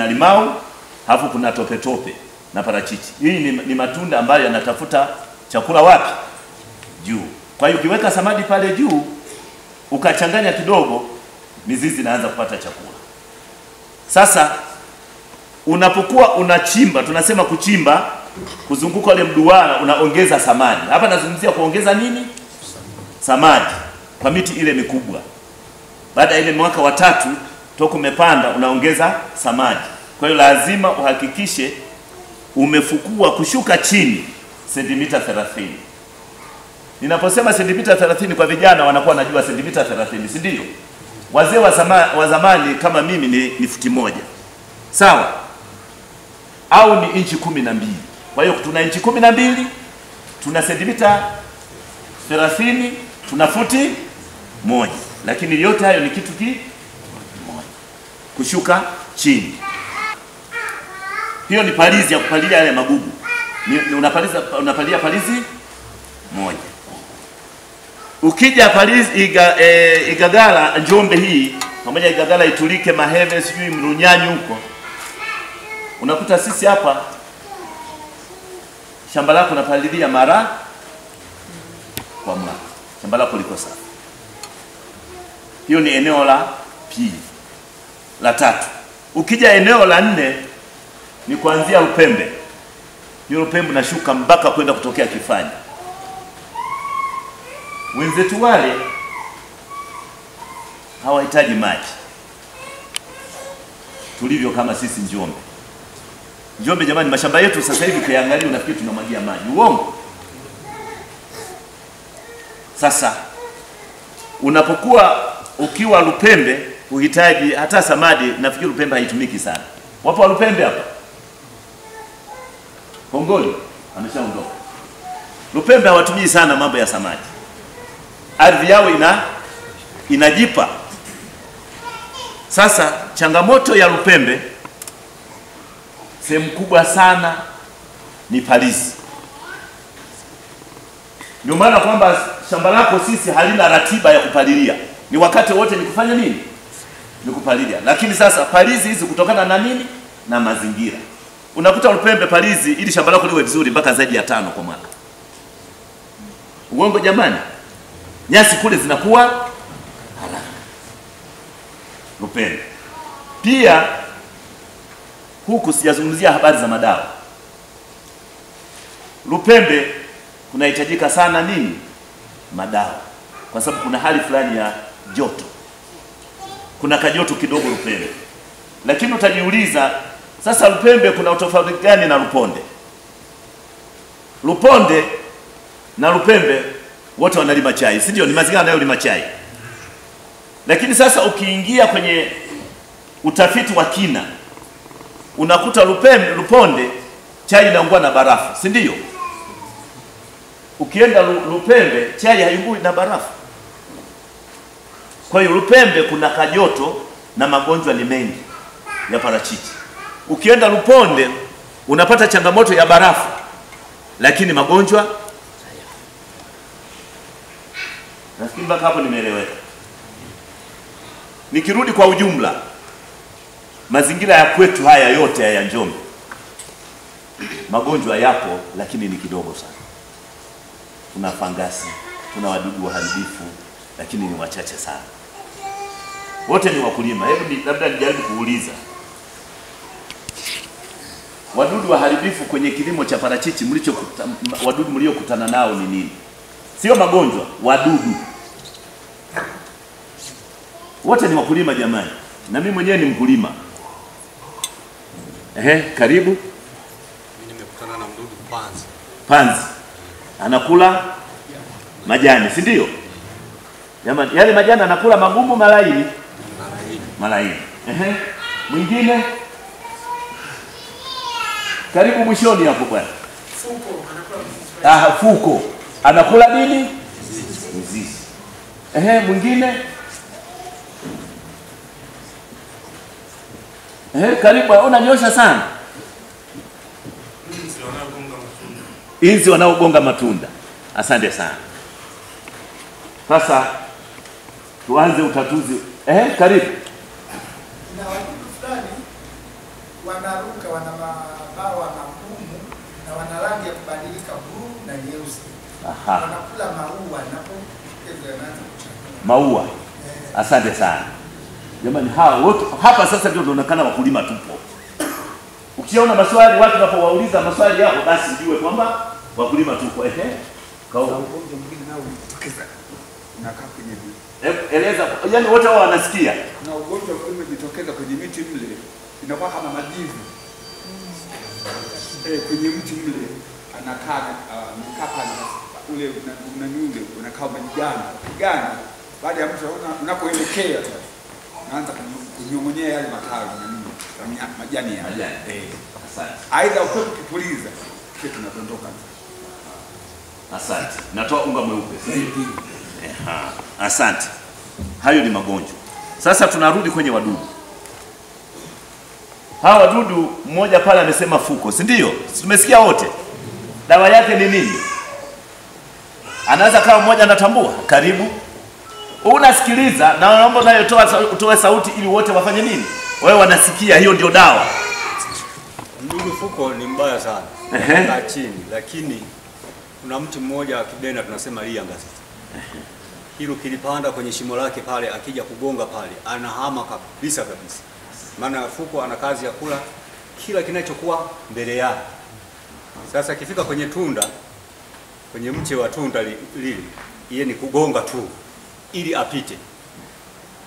kuna limau, halafu kuna topetope tope na parachichi. Hii ni, ni matunda ambayo yanatafuta chakula wapi? Juu. Kwa hiyo ukiweka samadi pale juu ukachanganya kidogo, mizizi inaanza kupata chakula. Sasa unapokuwa unachimba, tunasema kuchimba, kuzunguka ule mduara, unaongeza samadi. Hapa nazungumzia kuongeza nini? Samadi kwa miti ile mikubwa. Baada ya ile mwaka wa tatu toka umepanda, unaongeza samaji. Kwa hiyo lazima uhakikishe umefukua kushuka chini sentimita 30. Ninaposema sentimita 30 kwa vijana wanakuwa wanajua sentimita 30, si ndio? Wazee wa zamani, kama mimi ni, ni futi moja sawa, au ni inchi kumi na mbili. Kwa hiyo tuna inchi kumi na mbili, tuna sentimita 30, tuna futi moja, lakini yote hayo ni kitu kimoja, kushuka chini. Hiyo ni palizi ya kupalilia yale magugu. Unapaliza, unapalia palizi moja. Ukija palizi iga, e, Igagala Njombe hii pamoja Igagala Itulike Maheve sijui Mrunyanyi huko, unakuta sisi hapa shamba lako unapalilia mara kwa mwaka, shamba lako liko safi. Hiyo ni eneo la pili. La tatu, ukija eneo la nne ni kuanzia Lupembe. Hiyo Lupembe nashuka mpaka kwenda kutokea Kifanya. Wenzetu wale hawahitaji maji tulivyo kama sisi Njombe. Njombe jamani, mashamba yetu sasa hivi ukiangalia unafikiri tunamwagia maji. Uongo. Sasa unapokuwa ukiwa Lupembe uhitaji hata samadi, nafikiri Lupembe haitumiki sana. Wapo wa Lupembe hapa? Kongoli ameshaondoka. Lupembe hawatumii sana mambo ya samadi, ardhi yao ina inajipa. Sasa changamoto ya Lupembe sehemu kubwa sana ni palizi. Ndio maana kwamba shamba lako sisi halina ratiba ya kupalilia, ni wakati wote ni kufanya nini? Ni kupalilia. Lakini sasa palizi hizi kutokana na nini? Na mazingira. Unakuta Lupembe palizi ili shamba lako liwe vizuri mpaka zaidi ya tano kwa mwaka. Uongo jamani? Nyasi kule zinakuwa haraka. Lupembe. Pia huku sijazungumzia habari za madawa. Lupembe kunahitajika sana nini? Madawa, kwa sababu kuna hali fulani ya joto, kuna kajoto kidogo Lupembe. Lakini utajiuliza sasa, Lupembe kuna utofauti gani na Luponde? Luponde na Lupembe wote wanalima chai, si ndio? Ni mazingira yanayolima chai. Lakini sasa ukiingia kwenye utafiti wa kina unakuta Lupembe, Luponde chai inaungua na barafu, si ndio? Ukienda Lupembe chai haiungui na barafu. Kwa hiyo Lupembe kuna kajoto na magonjwa ni mengi ya parachichi. Ukienda Luponde unapata changamoto ya barafu, lakini magonjwa nafikiri mpaka hapo nimeeleweka. Nikirudi kwa ujumla, mazingira ya kwetu haya yote haya Njombe, magonjwa yapo, lakini ni kidogo sana. Tuna fangasi, tuna wadudu waharibifu, lakini ni wachache sana. Wote ni wakulima. Hebu ni, labda nijaribu kuuliza, wadudu waharibifu kwenye kilimo cha parachichi mlicho wadudu mliokutana nao ni nini? Sio magonjwa, wadudu. Wote ni wakulima jamani, na mimi mwenyewe ni mkulima. Ehe, karibu. Mimi nimekutana na mdudu panzi. Panzi anakula majani, si ndio? Jamani, yale majani anakula magumu malaini, malaini. Ehe, mwingine karibu mwishoni hapo bwana. Fuko anakula Ah, fuko anakula nini? Mzizi. Ehe, mwingine Ehe, karibu. Unanyosha sana. Inzi wanaogonga matunda. Asante sana. Sasa tuanze utatuzi. Ehe, karibu. na wadudu fulani wanaruka, wana mabawa magumu na wana rangi ya kubadilika bluu na nyeusi. Aha, Wanakula maua maua. Asante sana. Jamani, hawa wote hapa sasa ndio tunaonekana wakulima tupo. Ukiona maswali watu wanapowauliza maswali yao, basi ujue kwamba wakulima tupo. Ehe, e- eleza, yani wote hao wanasikia. na ugonjwa umejitokeza kwenye miti mle, inakuwa kama majivu. Eh, kwenye mti mle anakaa uh, mkaa pale ule unanyule unakaa majigani gani, baada ya mtu una- unapoelekea sasa unaanza kunyong'onyea yale matawi na nini majani ya Majani, eh, Asante, aidha upepo ukipuliza kile tunadondoka asante. Natoa unga mweupe. si asante. Hayo ni magonjwa. Sasa tunarudi kwenye wadudu. Hawa wadudu, mmoja pale amesema fuko, si ndio? Tumesikia wote. Dawa yake ni nini? Anaweza kama mmoja anatambua. Karibu. Unasikiliza na naomba nayo toa utoe sauti ili wote wafanye nini? Wewe wanasikia, hiyo ndio dawa. Ndugu fuko ni mbaya sana na chini, lakini kuna mti mmoja wa Kibena tunasema liangasi. Hilo kilipanda kwenye shimo lake pale, akija kugonga pale anahama kabisa kabisa, maana fuko ana kazi ya kula kila kinachokuwa mbele yake. Sasa akifika kwenye tunda, kwenye mche wa tunda li- lile, iye ni kugonga tu ili apite.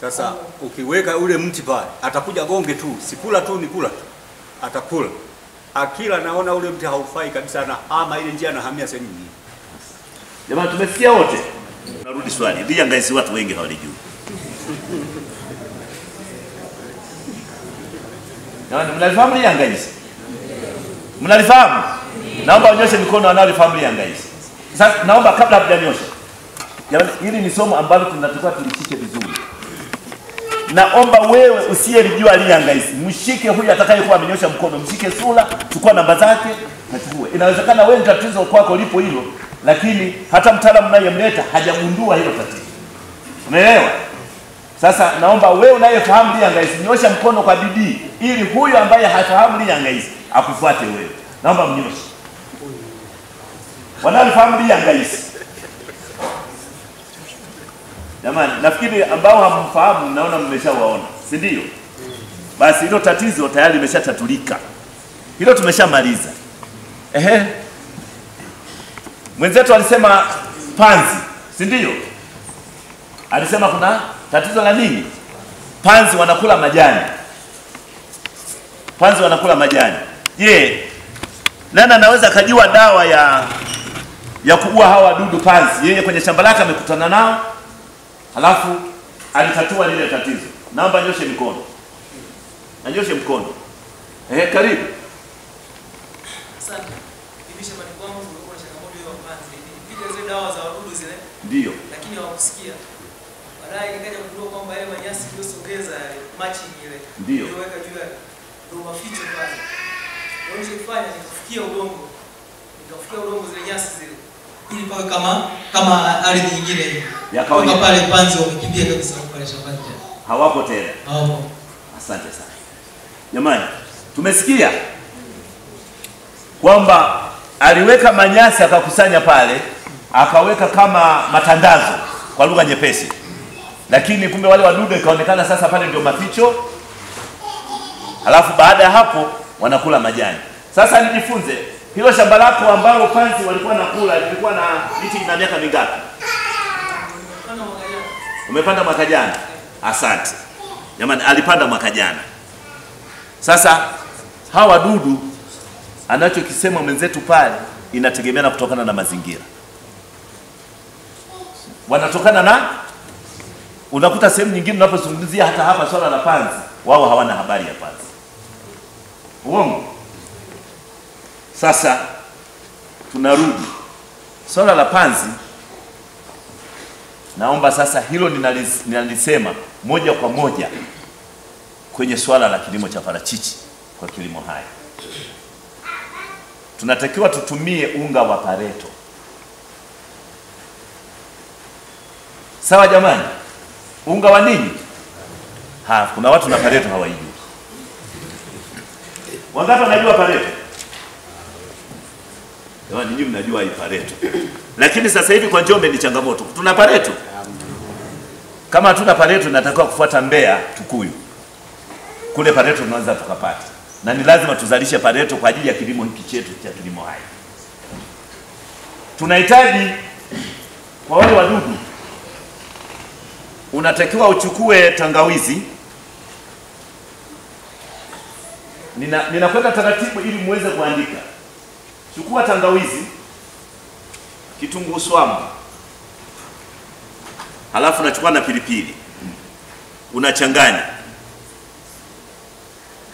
Sasa ukiweka ule mti pale, atakuja gonge tu, sikula tu ni kula tu, atakula. Akila naona ule mti haufai kabisa, na ama ile njia, anahamia sehemu nyingine. Jamani, tumesikia wote. Narudi swali, liangaisi watu wengi hawalijui. Jamani, mnalifahamu liangaisi? Mnalifahamu? Naomba unyoshe mikono wanaolifahamu liangaisi. Sasa naomba kabla hatujanyosha, jamani, hili ni somo ambalo tunatakiwa tulishike vizuri. Naomba wewe usiyelijua liangaisi, mshike huyu atakayekuwa amenyosha mkono, mshike sura, chukua namba zake, kachukue. Inawezekana wewe tatizo kwako lipo hilo, lakini hata mtaalamu unayemleta hajagundua hilo tatizo. Umeelewa? Sasa naomba wewe unayefahamu liangaisi, nyosha mkono kwa bidii, ili huyu ambaye hafahamu liangaisi akufuate wewe. Naomba mnyoshe. Wanaofahamu liangaisi Jamani, nafikiri ambao hamfahamu naona mmeshawaona, si ndio? Basi hilo tatizo tayari limeshatatulika, hilo tumeshamaliza. Ehe, mwenzetu alisema panzi, si ndio? Alisema kuna tatizo la nini? Panzi wanakula majani, panzi wanakula majani. Je, nani anaweza akajua dawa ya ya kuua hawa wadudu panzi? Yeye kwenye shamba lake amekutana nao halafu alitatua lile tatizo. Naomba nyoshe mkono, nanyoshe mkono. Ehe, karibu. Asante. Mimi shambani kwangu kulikuwa na changamoto hiyo ya panzi. Nilipiga zile dawa za wadudu zile, Ndio, lakini hawakusikia. Baadaye nikaja kugundua kwamba yale manyasi iliyosogeza yale matching ile Ndio. iliyoweka juu yake ndio maficho pale. Hiyo nilichofanya nikafukia udongo, nikafikia udongo zile nyasi zile ili kama kama ardhi nyingine hivi. Ya kawaida. Pale panzi wamekimbia kabisa pale shambani hawapo tena. Hawapo. Asante sana jamani, tumesikia kwamba aliweka manyasi akakusanya pale, akaweka kama matandazo kwa lugha nyepesi, lakini kumbe wale wadudu ikaonekana sasa pale ndio maficho, halafu baada ya hapo wanakula majani. Sasa nijifunze hilo shamba lako ambalo panzi walikuwa na kula lilikuwa na miti na miaka mingapi? Umepanda mwaka jana? Asante jamani, alipanda mwaka jana. Sasa hawa wadudu anachokisema mwenzetu pale inategemeana kutokana na mazingira, wanatokana na unakuta sehemu nyingine unapozungumzia hata hapa swala la panzi, wao hawana habari ya panzi. Uongo. Sasa tunarudi swala la panzi Naomba sasa hilo ninalis- ninalisema moja kwa moja kwenye swala la kilimo cha parachichi. Kwa kilimo haya tunatakiwa tutumie unga wa Pareto, sawa jamani? Unga wa nini? Ha, kuna watu na Pareto hawajui. Wangapi wanajua Pareto? Jamani, nyinyi mnajua hii Pareto. Lakini sasa hivi kwa Njombe ni changamoto. Tuna Pareto. Kama hatuna Pareto natakiwa kufuata Mbeya, Tukuyu. Kule Pareto tunaweza tukapata. Na ni lazima tuzalishe Pareto kwa ajili ya kilimo hiki chetu cha kilimo hai. Tunahitaji kwa wale wadudu unatakiwa uchukue tangawizi. Nina ninakwenda taratibu ili muweze kuandika. Chukua tangawizi, kitunguu swamu, halafu nachukua na pilipili, unachanganya.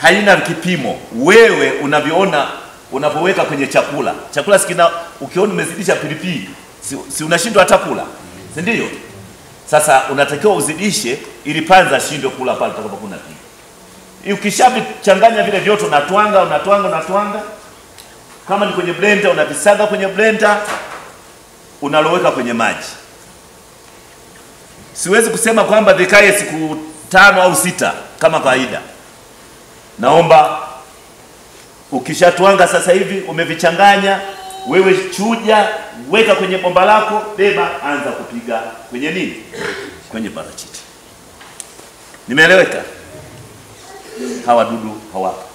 Haina kipimo, wewe unavyoona unapoweka kwenye chakula. Chakula sikina, ukiona umezidisha pilipili, si, si unashindwa hata kula, si ndio? Sasa unatakiwa uzidishe ili panza ashindwe kula pale utakapokuwa pilipili Ukishavichanganya vile vyote, unatwanga unatwanga unatwanga kama ni kwenye blender unavisaga kwenye blender, unaloweka kwenye maji. Siwezi kusema kwamba vikae siku tano au sita kama kawaida. Naomba ukishatwanga sasa hivi umevichanganya, wewe chuja, weka kwenye bomba lako, beba, anza kupiga kwenye nini, kwenye parachichi. Nimeeleweka? Hawa dudu hawapo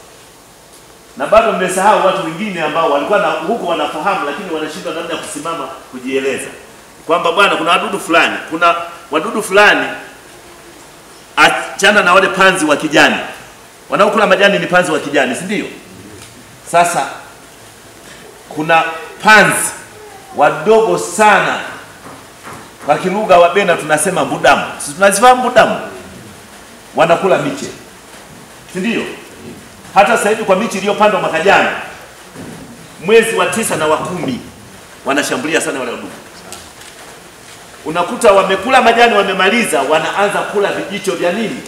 na bado mmesahau watu wengine ambao walikuwa na huko wanafahamu, lakini wanashindwa namna ya kusimama kujieleza kwamba bwana, kuna wadudu fulani, kuna wadudu fulani, achana na wale panzi wa kijani wanaokula majani, ni panzi wa kijani, si ndio? Sasa kuna panzi wadogo sana, kwa kilugha Wabena tunasema mbudamu, si tunazifahamu mbudamu? Wanakula miche, si ndio? Hata sasa hivi kwa michi iliyopandwa mwaka jana mwezi wa tisa na wa kumi wanashambulia sana wale wadudu. Unakuta wamekula majani, wamemaliza, wanaanza kula vijicho vya nini,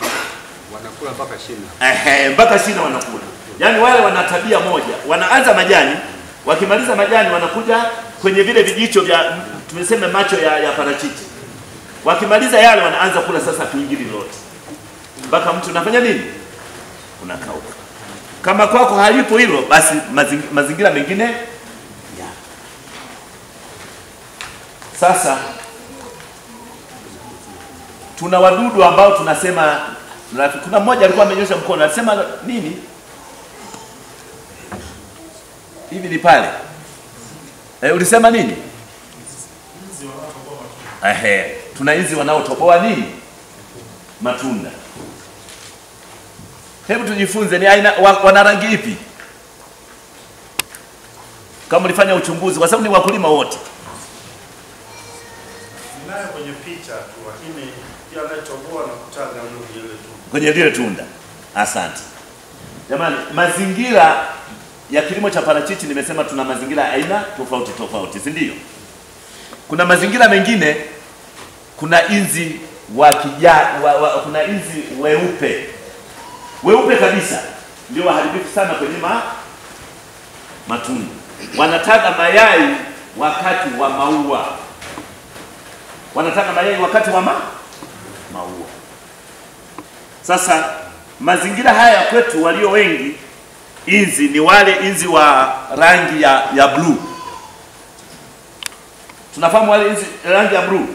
wanakula mpaka shina. ehe, mpaka shina wanakula. Yaani wale wana tabia moja, wanaanza majani, wakimaliza majani wanakuja kwenye vile vijicho vya tumesema macho ya, ya parachichi. Wakimaliza yale wanaanza kula sasa pingili lote, mpaka mtu unafanya nini, unakauka. Kama kwako halipo hilo, basi mazingira mengine ya sasa. Tuna wadudu ambao tunasema, kuna mmoja alikuwa amenyosha mkono alisema nini hivi, ni pale e, ulisema nini? Ehe, tuna inzi wanaotoboa nini matunda. Hebu tujifunze ni aina wa, wana rangi ipi? Kama ulifanya uchunguzi, kwa sababu ni wakulima wote. Ninayo kwenye picha tu, lakini pia anayetoboa na kutaga ile tunda, kwenye lile tunda. Asante jamani. Mazingira ya kilimo cha parachichi, nimesema tuna mazingira aina tofauti tofauti, si ndio? Kuna mazingira mengine, kuna inzi wa kijani wa, wa, kuna inzi weupe weupe kabisa, ndio waharibifu sana kwenye ma, matunda. Wanataga mayai wakati wa maua, wanataga mayai wakati wa ma, maua. Sasa mazingira haya kwetu walio wengi inzi ni wale inzi wa rangi ya, ya bluu. Tunafahamu wale inzi rangi ya bluu.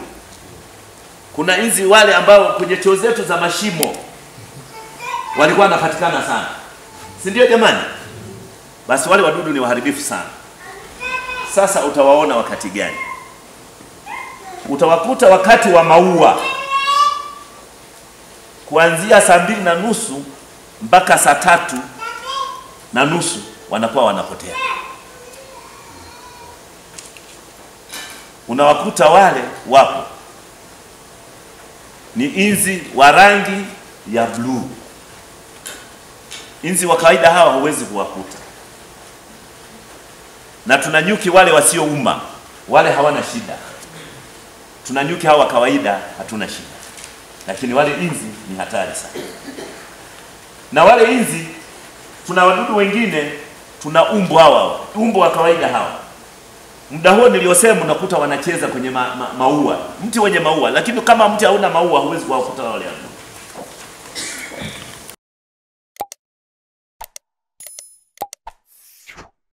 Kuna inzi wale ambao kwenye choo zetu za mashimo walikuwa wanapatikana sana, si ndio jamani? Basi wale wadudu ni waharibifu sana. Sasa utawaona wakati gani? Utawakuta wakati wa maua kuanzia saa mbili na nusu mpaka saa tatu na nusu wanakuwa wanapotea. Unawakuta wale wapo ni inzi wa rangi ya bluu. Inzi wa kawaida hawa huwezi kuwakuta, na tuna nyuki wale wasiouma, wale hawana shida. Tuna nyuki hawa wa kawaida hatuna shida lakini wale inzi ni hatari sana. Na wale inzi, tuna wadudu wengine, tuna umbu hawa, umbu wa kawaida hawa. Muda huo niliosema, unakuta wanacheza kwenye ma, ma, maua, mti wenye maua, lakini kama mti hauna maua huwezi kuwakuta wale wadudu.